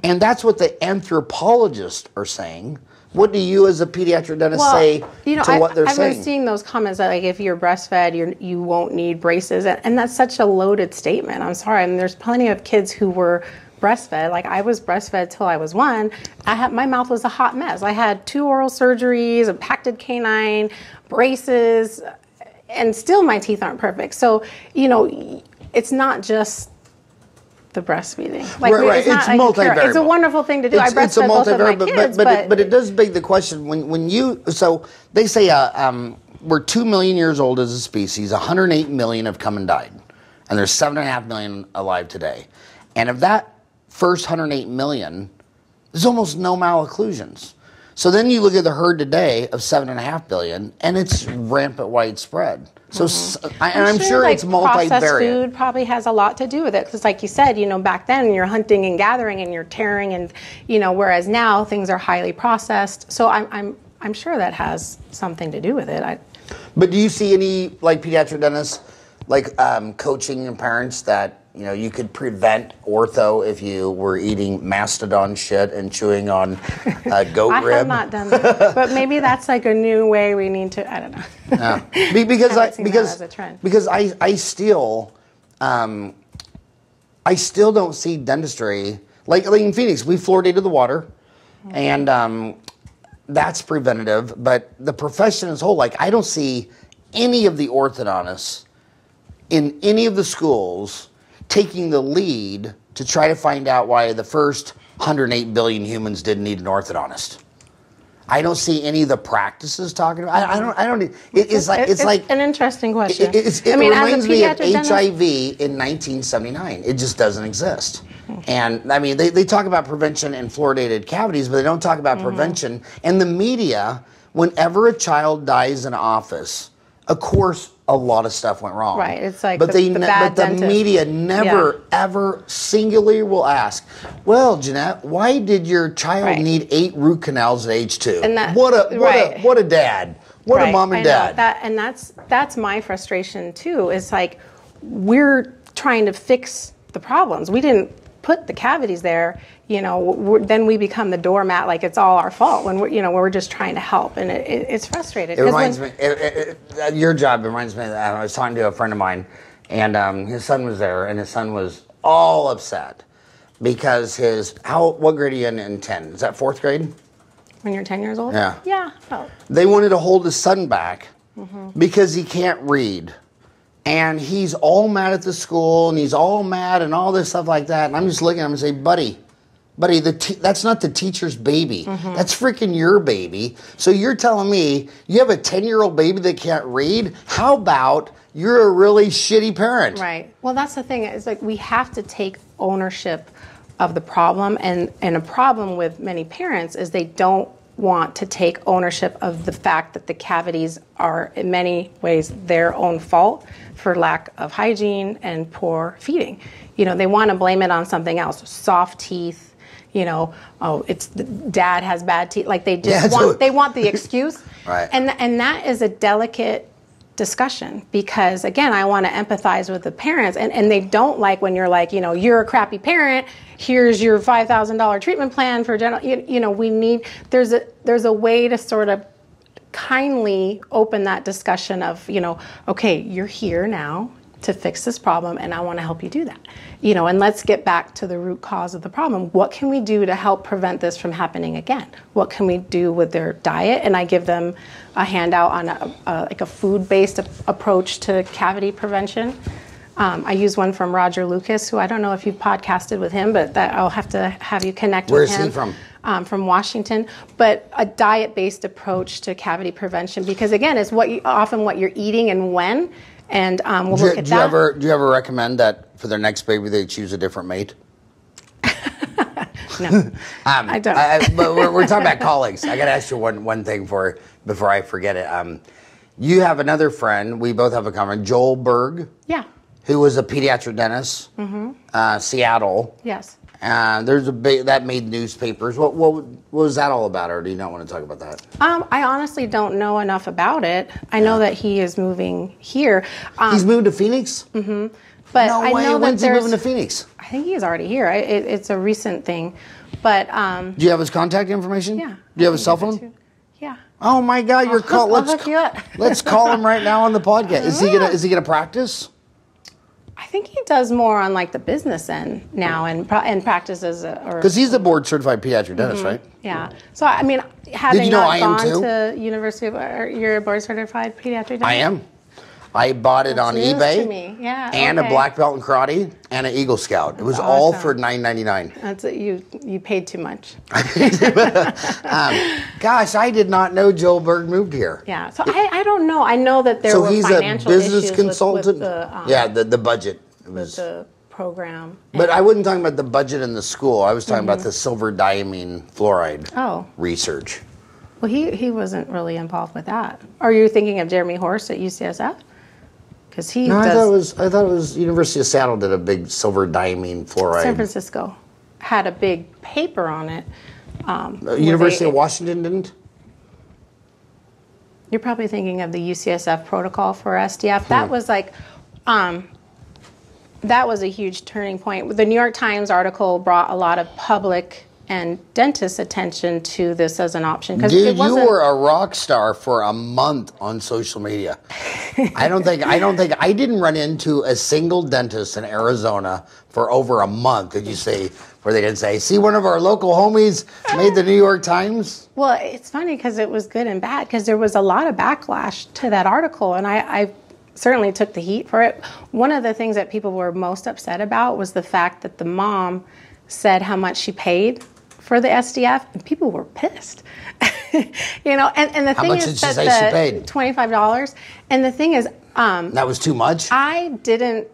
and that's what the anthropologists are saying. What do you, as a pediatric dentist, say you know, to I, what they're saying? I've been seeing those comments that like if you're breastfed, you're, you won't need braces, and, and that's such a loaded statement. I'm sorry, I mean, there's plenty of kids who were breastfed. Like I was breastfed till I was one. I had my mouth was a hot mess. I had two oral surgeries, a pacted canine, braces, and still my teeth aren't perfect. So you know, it's not just the breastfeeding. Like Right, right. it's not It's like. It's a wonderful thing to do. It's, I it's a breastfed both of my kids, but, but, it, but it does beg the question when, when you so they say uh, um, we're two million years old as a species, 108 million have come and died, and there's seven and a half million alive today, and of that first 108 million, there's almost no malocclusions. So then you look at the herd today of seven and a half billion, and it's rampant widespread. So, s I and I'm sure, like, it's Processed multivariate. food probably has a lot to do with it because, like you said, you know, back then you're hunting and gathering and you're tearing and you know, whereas now things are highly processed. So I'm I'm I'm sure that has something to do with it. I, But do you see any like pediatric dentists like um, coaching your parents that you know you could prevent ortho if you were eating mastodon shit and chewing on uh, (laughs) goat I rib? have not done that, but maybe that's like a new way we need to. I don't know. Yeah. Be- because I that because as a trend. because I I still um, I still don't see dentistry like like in Phoenix we fluoridated the water, and um, that's preventative. But the profession as a whole, like I don't see any of the orthodontists in any of the schools taking the lead to try to find out why the first 108 billion humans didn't need an orthodontist. I don't see any of the practices talking about. I, I don't. I don't. It, it's like it's, like an interesting question. it, it's, it I mean, reminds me of HIV in 1979. It just doesn't exist. And I mean, they, they talk about prevention and fluoridated cavities, but they don't talk about Mm-hmm. prevention. And the media, whenever a child dies in office, of course, a lot of stuff went wrong. Right, it's like but the- they, the but the dentist. media never Yeah. ever singularly will ask, "Well, Jeanette, why did your child Right. need eight root canals at age two? And that- what a what right. a what a dad! What a mom and dad! That and that's that's my frustration too. Is like we're trying to fix the problems. We didn't put the cavities there. You know, then we become the doormat. Like it's all our fault when we're you know we're just trying to help, and it, it, it's frustrating. It reminds when- me. It, your job reminds me. Of, I was talking to a friend of mine, and um, his son was there, and his son was all upset. because his how what grade are you in in ten? Is that fourth grade? When you're 10 years old? Yeah. Yeah. Oh. They wanted to hold his son back because he can't read. And he's all mad at the school and he's all mad and all this stuff like that. And I'm just looking at him and say, buddy, buddy, the te- that's not the teacher's baby. Mm-hmm. That's freaking your baby. So you're telling me you have a 10 year old baby that can't read? How about you're a really shitty parent? Right. Well, that's the thing. It's like we have to take ownership of the problem, and and a problem with many parents is they don't want to take ownership of the fact that the cavities are in many ways their own fault for lack of hygiene and poor feeding. You know, they want to blame it on something else, soft teeth. You know, oh, it's the dad has bad teeth. Like they just Yeah, want so- they want the excuse. (laughs) Right. And and that is a delicate discussion because again i want to empathize with the parents and, and they don't like when you're like you know you're a crappy parent here's your $5000 treatment plan for general you, you know we need there's a there's a way to sort of kindly open that discussion of you know okay you're here now to fix this problem and i want to help you do that. You know and let's get back to the root cause of the problem. What can we do to help prevent this from happening again? What can we do with their diet? And i give them a handout on a, a like a food-based approach to cavity prevention um, i use one from roger lucas who i don't know if you've podcasted with him but that i'll have to have you connect Where's with he him from? um, from Washington, but a diet-based approach to cavity prevention because again, it's what you, often what you're eating and when, and um, we'll Do, look at do you that. ever do you ever recommend that for their next baby they choose a different mate? No, (laughs) Um, I don't. but we're, we're talking about colleagues. I got to ask you one, one thing for before I forget it. Um, you have another friend. We both have a common, Joel Berg, yeah, who was a pediatric dentist, Mm-hmm. uh, Seattle. yes. Uh, there's a big that made newspapers. What, what what was that all about, or do you not want to talk about that? Um, I honestly don't know enough about it. I know that he is moving here, um, He's moved to Phoenix. But No I way. know that When's he moving to Phoenix? I think he's already here. I, it, it's a recent thing, but um, Do you have his contact information? yeah. Do you have his call can give it phone? Yeah. Oh my God, you're (laughs) call. I'll Let's hook you up. (laughs) let's call him right now on the podcast. Is he gonna (laughs) Is he gonna practice? I think he does more on like the business end now and and practices uh, or Because he's a board certified pediatric dentist, right? Yeah. So I mean, having you know not I am gone too? to University of, or you're a board certified pediatric dentist. I am. I bought it on eBay. to me. Yeah, And a black belt in karate and an Eagle Scout. It was all for nine ninety nine. That's you. You paid too much. (laughs) Gosh, I did not know Joel Berg moved here. Yeah. So I, I don't know. I know that there so were he's a financial business issues with- consultant. With, the, um, yeah, the, the budget. It with was, the program. but I wasn't talking about the budget in the school. I was talking about the silver diamine fluoride Mm-hmm. Oh. research. Well, he he wasn't really involved with that. Are you thinking of Jeremy Horst at UCSF? Because he No, I thought it was. I thought it was University of Seattle did a big silver diamine fluoride. San Francisco had a big paper on it. Um, Uh, University they- of Washington didn't. You're probably thinking of the UCSF protocol for SDF. That Hmm. was like, um, that was a huge turning point. The New York Times article brought a lot of public and dentists' attention to this as an option because you were a rock star for a month on social media. I don't think I don't think I didn't run into a single dentist in Arizona for over a month. Did you say where they didn't say, "See, one of our local homies made the New York Times"? Well, it's funny because it was good and bad because there was a lot of backlash to that article, and I, I certainly took the heat for it. One of the things that people were most upset about was the fact that the mom said how much she paid for the SDF, and people were pissed. (laughs) you know, and, and the thing much is did that say she the paid? twenty-five dollars, and the thing is, um, That was too much. I didn't.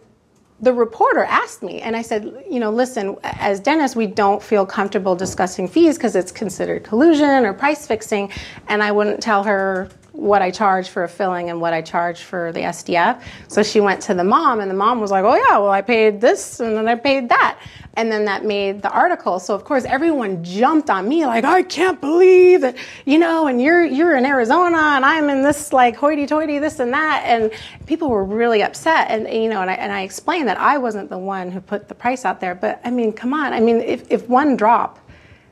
The reporter asked me, and I said, you know, listen, as dentists, we don't feel comfortable discussing fees because it's considered collusion or price fixing, and I wouldn't tell her what I charge for a filling and what I charge for the SDF. So she went to the mom, and the mom was like, oh yeah, well I paid this and then I paid that, and then that made the article. So of course everyone jumped on me like, I can't believe that, you know, and you're you're in Arizona and I'm in this like hoity-toity this and that, and people were really upset. And you know, and I and I explained that I wasn't the one who put the price out there, but I mean, come on, I mean, if if one drop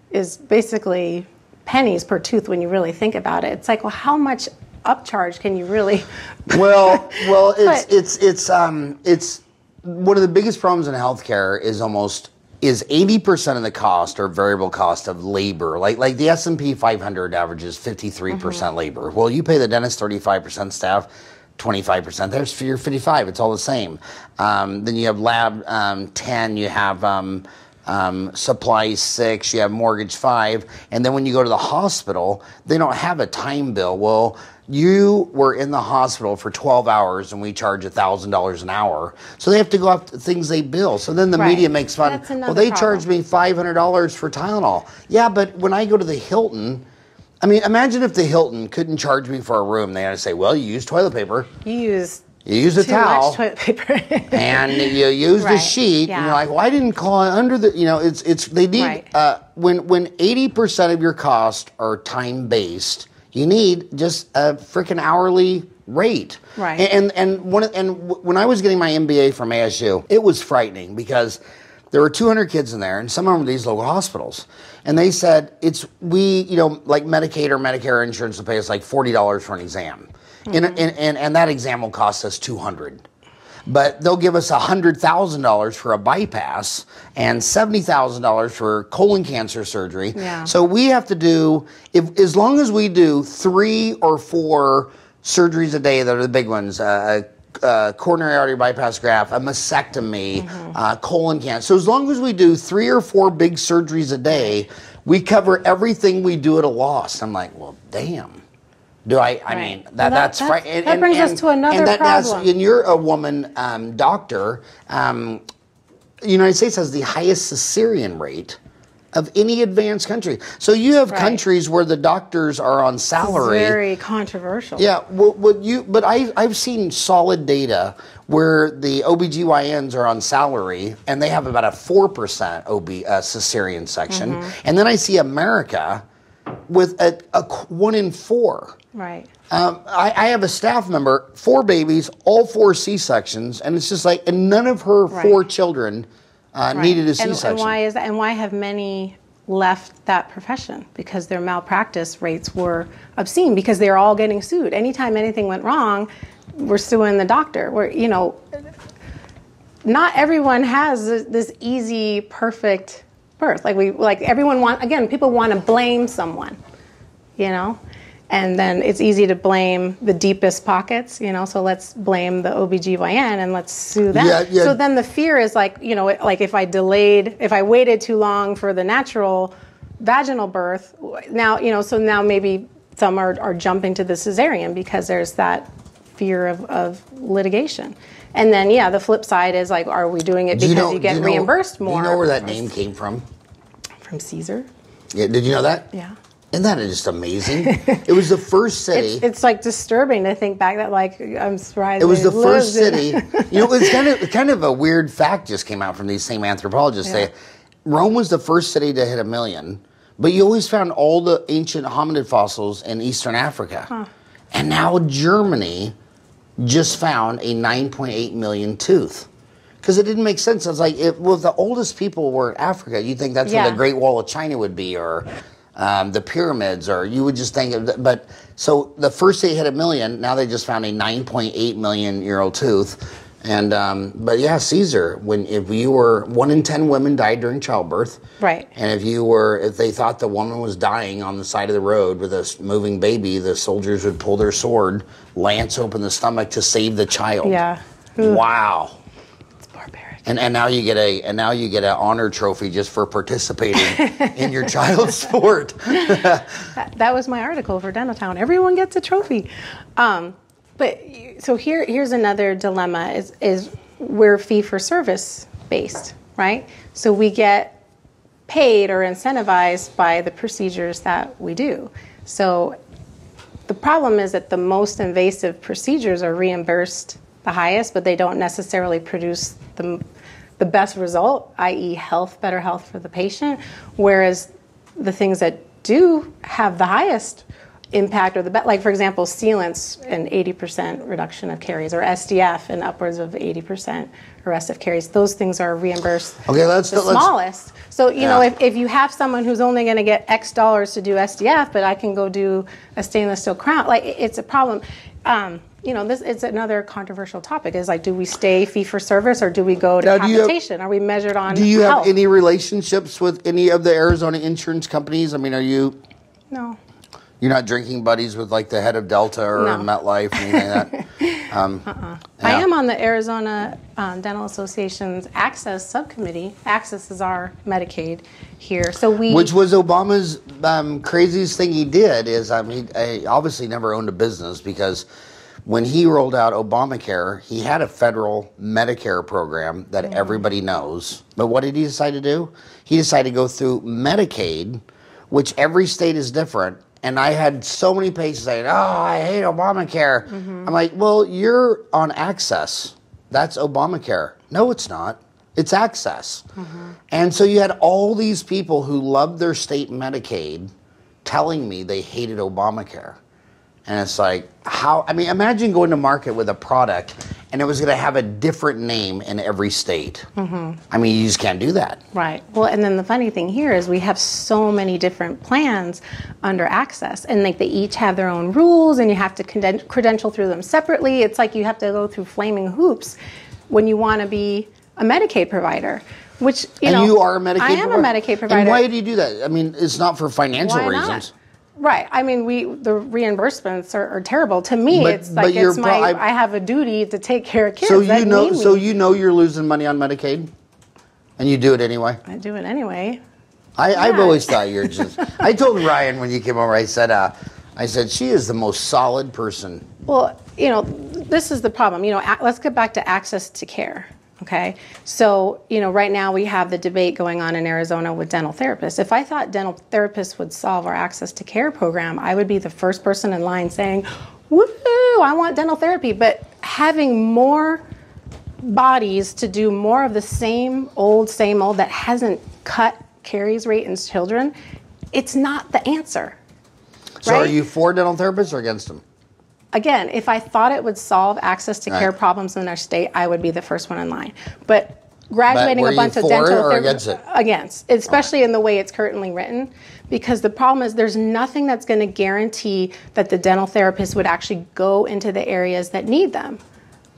is basically pennies per tooth when you really think about it, it's like, well, how much upcharge can you really? (laughs) well, (laughs) well, it's it's it's um it's one of the biggest problems in healthcare is almost is 80% of the cost or variable cost of labor. Like like the S&P 500 averages 53% labor. Well, you pay the dentist 35% staff, 25%. There's for your 55. It's all the same. Um, then you have lab um, 10. You have um, um, supplies six. You have mortgage five. And then when you go to the hospital, they don't have a time bill. Well, you were in the hospital for 12 hours and we charge $1,000 an hour. So they have to go off the things they bill. So then the Right. media makes fun. Well, they problem. charge me $500 for Tylenol. Yeah, but when I go to the Hilton, I mean, imagine if the Hilton couldn't charge me for a room. They had to say, well, you use toilet paper, You use you use a too towel, much toilet paper. (laughs) and you use the Right, sheet. And yeah. you're like, well, I didn't call it under the, you know, it's, it's, they need, Right. uh, when, when 80% of your costs are time based, you need just a freaking hourly rate. Right. And, and, one, of- and w- when I was getting my MBA from ASU, it was frightening because there were 200 kids in there, and some of them were these local hospitals. And they said, it's, we, you know, like Medicaid or Medicare insurance will pay us like $40 for an exam. And, and, and, and that exam will cost us 200 but they'll give us $100,000 for a bypass and $70,000 for colon cancer surgery. Yeah. So we have to do, if, as long as we do three or four surgeries a day that are the big ones, uh, uh, coronary artery bypass graft, a mastectomy, uh, colon cancer. So as long as we do three or four big surgeries a day, we cover everything we do at a loss. I'm like, well, damn. Do I? I Right. mean, Well, that, that- that's that- right. that brings us to another and that, that's- problem. and you're a woman um, doctor. Um, the United States has the highest cesarean rate of any advanced country. So you have Right. countries where the doctors are on salary. Very controversial. Yeah, what, what you? But I, I've seen solid data where the OBGYNs are on salary and they have about a four percent OB uh, cesarean section, Mm-hmm. and then I see America with a, a one in four. Right. Um, I, I have a staff member, four babies, all four C sections, and it's just like, and none of her Right. four children uh, Right. needed a And- C And, section. why is that? And why have many left that profession? Because their malpractice rates were obscene. Because they're all getting sued. Anytime anything went wrong, we're suing the doctor. We're you know, not everyone has this easy, perfect birth. Like we like everyone want again. People want to blame someone. You know. And then it's easy to blame the deepest pockets, you know, so let's blame the OBGYN and let's sue them. Yeah, yeah. So then the fear is like, you know, like if I delayed, if I waited too long for the natural vaginal birth, now, you know, so now maybe some are, are jumping to the cesarean because there's that fear of, of litigation. And then, yeah, the flip side is like, are we doing it Do because you, do get know- reimbursed more? Do you know where that name came from? From Caesar? Yeah, did you know that? Yeah. Isn't that just amazing? (laughs) it was the first city. It's, it's like disturbing to think back that like I'm surprised. It was the first city. (laughs) you know, it's kind of kind of a weird fact just came out from these same anthropologists. Yeah. They, Rome was the first city to hit a million, but you always found all the ancient hominid fossils in Eastern Africa, and now Germany just found a 9.8 million tooth. Because it didn't make sense. I was like, if, well, if the oldest people were in Africa, you'd think that's where the Great Wall of China would be, or um, the pyramids, or you would just think of. But so the first they hit a million, now they just found a 9.8 million year old tooth, and um, but yeah, Caesar. When if you were one in ten women died during childbirth, Right. And if you were, if they thought the woman was dying on the side of the road with a moving baby, the soldiers would pull their sword, lance open the stomach to save the child. Yeah. Wow. It's barbaric. And, and now you get a and now you get an honor trophy just for participating in your child's (laughs) sport. That, that was my article for Dentaltown. Everyone gets a trophy. Um, but so here, here's another dilemma: is is we're fee for service based, right? So we get paid or incentivized by the procedures that we do. So the problem is that the most invasive procedures are reimbursed the highest, but they don't necessarily produce the, the best result, i.e., health, better health for the patient. Whereas the things that do have the highest impact or the like for example, sealants, an 80% reduction of caries, or SDF, and upwards of 80% arrest of caries. Those things are reimbursed Okay, let's- the let's- smallest. So, you know, if, if you have someone who's only going to get X dollars to do SDF, but I can go do a stainless steel crown, like it- it's a problem. Um, you know, this is another controversial topic. Is like, do we stay fee for service or do we go to Now, you have- are we measured on? Do you have any relationships with any of the Arizona insurance companies? I mean, are you No. You're not drinking buddies with like the head of Delta or No. MetLife or anything like that? (laughs) Um, I yeah. am on the Arizona um, Dental Association's AHCCCS Subcommittee. AHCCCS is our Medicaid here, so we. Which was Obama's um, craziest thing he did is I mean he obviously never owned a business because when he rolled out Obamacare, he had a federal Medicare program that everybody knows. But what did he decide to do? He decided to go through Medicaid, which every state is different. And I had so many patients saying, "Oh, I hate Obamacare." Mm-hmm. I'm like, "Well, you're on AHCCCS. That's Obamacare." No, it's not. It's AHCCCS. Mm-hmm. And so you had all these people who loved their state Medicaid telling me they hated Obamacare. And it's like, how? I mean, imagine going to market with a product and it was going to have a different name in every state. Mm-hmm. I mean, you just can't do that. Right. Well, and then the funny thing here is we have so many different plans under AHCCCS, and like they each have their own rules, and you have to creden- credential through them separately. It's like you have to go through flaming hoops when you want to be a Medicaid provider. Which you and know, you are a Medicaid I am provider. a Medicaid provider. And why do you do that? I mean, it's not for financial Why not? Right. I mean, we the reimbursements are, are terrible. To me, But- it's like it's my I- I have a duty to take care of kids. So you know, so you know you're losing money on Medicaid, and you do it anyway. I do it anyway. I, I've always thought you're (laughs) just. I told Ryan when you came over. I said, uh, I said she is the most solid person. Well, you know, this is the problem. You know, let's get back to access to care. Okay. So, you know, right now we have the debate going on in Arizona with dental therapists. If I thought dental therapists would solve our access to care program, I would be the first person in line saying, Woohoo, I want dental therapy. But having more bodies to do more of the same old, same old that hasn't cut caries rate in children, it's not the answer. So are you for dental therapists or against them? Again, if I thought it would solve access to care problems in our state, I would be the first one in line. But graduating were a bunch of dental it or against it? against, especially in the way it's currently written, because the problem is there's nothing that's going to guarantee that the dental therapist would actually go into the areas that need them.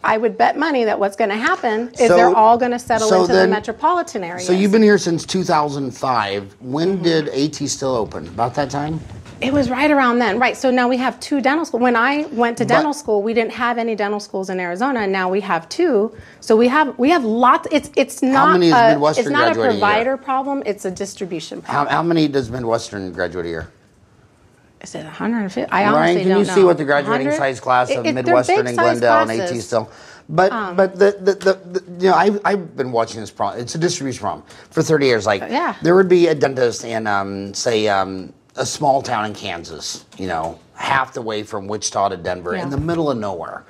I would bet money that what's going to happen is So- they're all going to settle so into then- the metropolitan areas. So you've been here since 2005. When Mm-hmm. did AT Still open? About that time? It was right around then, right? So now we have two dental schools. When I went to But- dental school, we didn't have any dental schools in Arizona, and now we have two. So we have we have lots. It's it's not a, it's not a graduating a provider problem. It's a distribution How, problem. how many does Midwestern graduate a year? Is it 150? I Ryan, honestly can don't you know. see what the graduating 100? size class of it- they're Midwestern and Glendale and AT. Um, still? But but the, the, the, the you know I've, I've been watching this problem. It's a distribution problem for 30 years. Like Yeah. there would be a dentist in um, say um, a small town in Kansas. You know, half the way from Wichita to Denver, Yeah. in the middle of nowhere.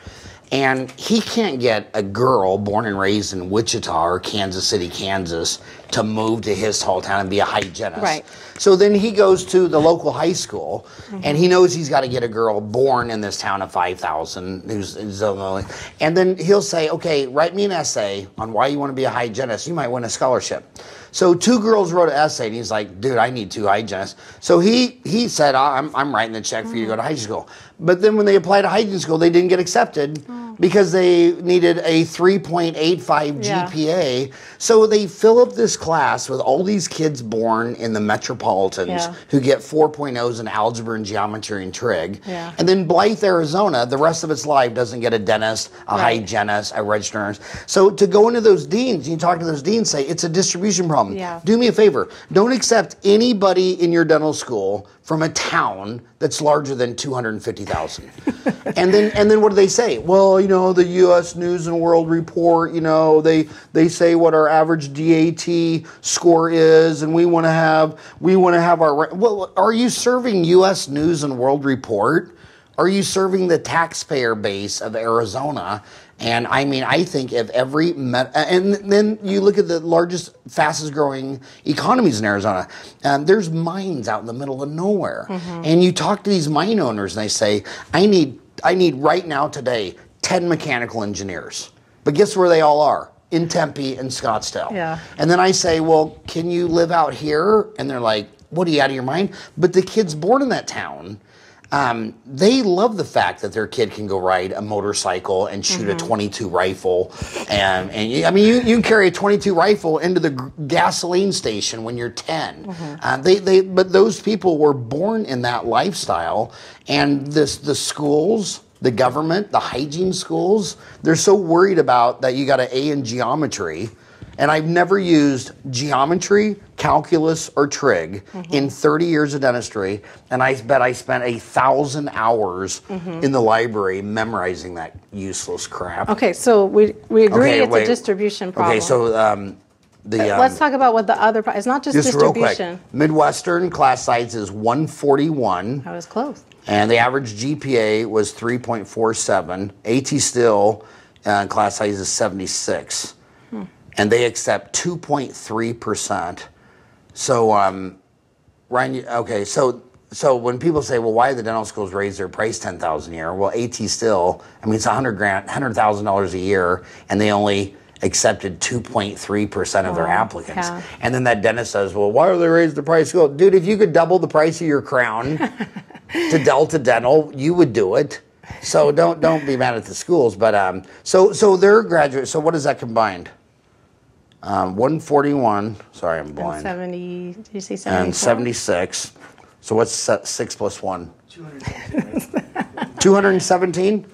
And he can't get a girl born and raised in Wichita or Kansas City, Kansas, to move to his small town and be a hygienist. Right. So then he goes to the local high school, Mm-hmm. and he knows he's got to get a girl born in this town of 5,000 who's, and then he'll say, okay, write me an essay on why you want to be a hygienist. You might win a scholarship. So two girls wrote an essay, and he's like, dude, I need two hygienists. So he he said, I'm, I'm writing the check for you to go to high school. But then when they applied to hygiene school, they didn't get accepted oh. because they needed a 3.85 Yeah. GPA. So they fill up this class with all these kids born in the metropolitans Yeah. who get 4.0s in algebra and geometry and trig. Yeah. And then Blythe, Arizona, the rest of its life doesn't get a dentist, a Right. hygienist, a registered nurse. So to go into those deans, you talk to those deans, say it's a distribution problem. Yeah. Do me a favor. Don't accept anybody in your dental school from a town that's larger than 250,000. (laughs) and then and then what do they say? Well, you know, the US News and World Report, you know, they they say what our average DAT score is and we want to have we want to have our well are you serving US News and World Report? Are you serving the taxpayer base of Arizona? And I mean, I think if every met, and then you look at the largest, fastest growing economies in Arizona, um, there's mines out in the middle of nowhere, and you talk to these mine owners, and they say, "I need, I need right now today, ten mechanical engineers." But guess where they all are? In Tempe and Scottsdale. Yeah. And then I say, "Well, can you live out here?" And they're like, "What are you out of your mind?" But the kids born in that town. Um, they love the fact that their kid can go ride a motorcycle and shoot a 22 rifle, and and you, I mean you, you can carry a 22 rifle into the gasoline station when you're 10. Uh, they they but those people were born in that lifestyle, and this the schools. The government, the hygiene schools, they're so worried about that you got an A in geometry, and I've never used geometry, calculus, or trig in 30 years of dentistry. And I bet I spent a thousand hours in the library memorizing that useless crap. Okay, so we, we agree Okay, it's wait. a distribution problem. Okay, so um, the um, let's talk about what the other, pro- it's not just, just real quick. distribution. Midwestern class size is 141. I was close. And the average GPA was 3.47. AT Still uh, class size is 76. And they accept 2.3%. So, um, Ryan, okay, so so when people say, well, why the dental schools raise their price 10000 a year? Well, AT Still, I mean, it's 100 grand, $100,000 a year, and they only accepted 2.3% of their applicants. yeah. And then that dentist says, well, why are they raising the price? Go, dude, if you could double the price of your crown (laughs) to Delta Dental, you would do it. So don't don't be mad at the schools. But um, so so they're graduate. So what is that combined? Um, 141. Sorry, I'm And blind. 70, did you say 74? And 76. So what's six plus one? (laughs) 217, 217.